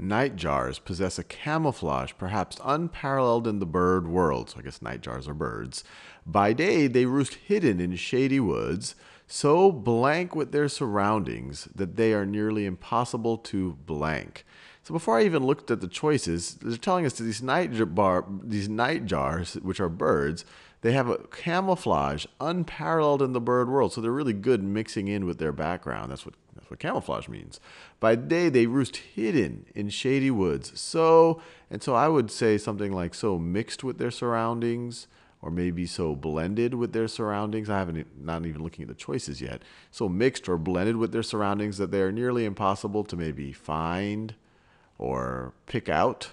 Nightjars possess a camouflage perhaps unparalleled in the bird world. So I guess nightjars are birds. By day, they roost hidden in shady woods, so blank with their surroundings that they are nearly impossible to blank. So before I even looked at the choices, they're telling us that these night bar, these nightjars, which are birds, they have a camouflage unparalleled in the bird world. So they're really good mixing in with their background. That's what that's what camouflage means. By day they roost hidden in shady woods. So and so I would say something like so mixed with their surroundings or maybe so blended with their surroundings. I haven't not even looking at the choices yet. So mixed or blended with their surroundings that they are nearly impossible to maybe find or pick out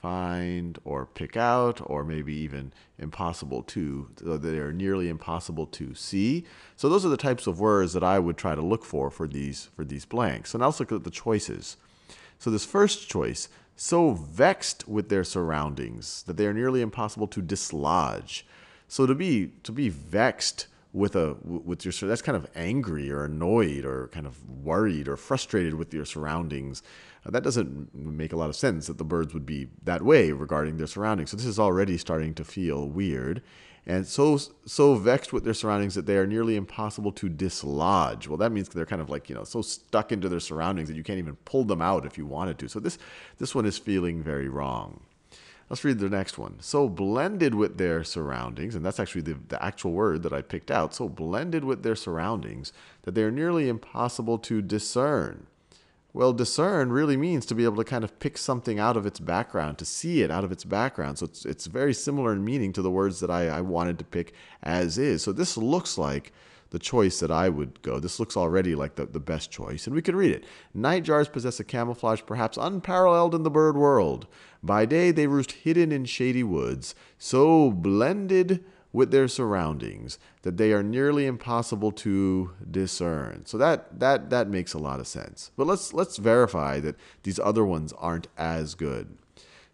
find or pick out, or maybe even impossible to, uh, they are nearly impossible to see. So those are the types of words that I would try to look for for these, for these blanks. And now let's look at the choices. So this first choice, so vexed with their surroundings that they are nearly impossible to dislodge. So to be, to be vexed with a with your that's kind of angry or annoyed or kind of worried or frustrated with your surroundings. Uh, that doesn't make a lot of sense that the birds would be that way regarding their surroundings. So this is already starting to feel weird and so so vexed with their surroundings that they are nearly impossible to dislodge well that means they're kind of like you know so stuck into their surroundings that you can't even pull them out if you wanted to so this this one is feeling very wrong Let's read the next one. So blended with their surroundings, and that's actually the, the actual word that I picked out. So blended with their surroundings that they are nearly impossible to discern. Well, discern really means to be able to kind of pick something out of its background, to see it out of its background. So it's, it's very similar in meaning to the words that I, I wanted to pick as is. So this looks like the choice that I would go. This looks already like the, the best choice, and we could read it. Nightjars possess a camouflage perhaps unparalleled in the bird world. By day they roost hidden in shady woods, so blended with their surroundings that they are nearly impossible to discern. So that that that makes a lot of sense. But let's let's verify that these other ones aren't as good.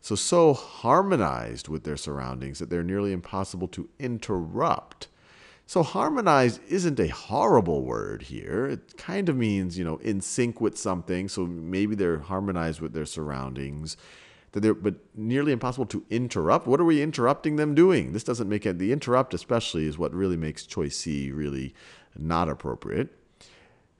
So so harmonized with their surroundings that they're nearly impossible to interrupt. So harmonized isn't a horrible word here. It kind of means, you know, in sync with something. So maybe they're harmonized with their surroundings. That they're, but nearly impossible to interrupt. What are we interrupting them doing? This doesn't make it. The interrupt, especially, is what really makes choice C really not appropriate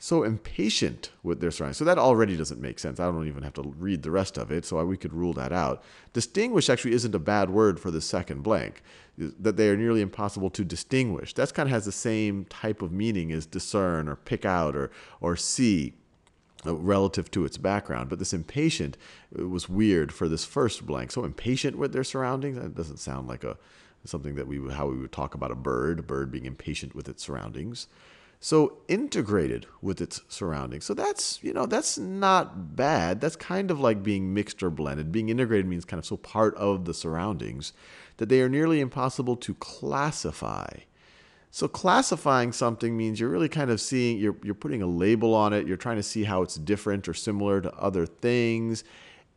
so impatient with their surroundings. So that already doesn't make sense. I don't even have to read the rest of it, so we could rule that out. Distinguish actually isn't a bad word for the second blank, that they are nearly impossible to distinguish. That kind of has the same type of meaning as discern or pick out or, or see Uh, relative to its background. But this impatient uh, was weird for this first blank. So impatient with their surroundings, that doesn't sound like a something that we how we would talk about a bird, a bird being impatient with its surroundings so integrated with its surroundings. So that's, you know, that's not bad. That's kind of like being mixed or blended. Being integrated means kind of so part of the surroundings that they are nearly impossible to classify. So classifying something means you're really kind of seeing you're you're putting a label on it, you're trying to see how it's different or similar to other things.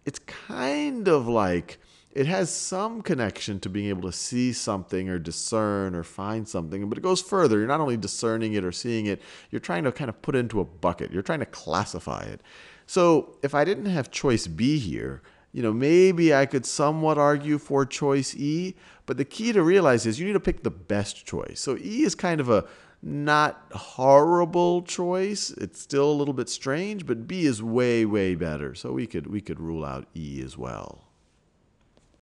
It's kind of like it has some connection to being able to see something or discern or find something, but it goes further. You're not only discerning it or seeing it, you're trying to kind of put it into a bucket. You're trying to classify it. So if I didn't have choice B here, you know, maybe I could somewhat argue for choice E, but the key to realize is you need to pick the best choice. So E is kind of a not horrible choice. It's still a little bit strange, but B is way way better. So we could we could rule out E as well.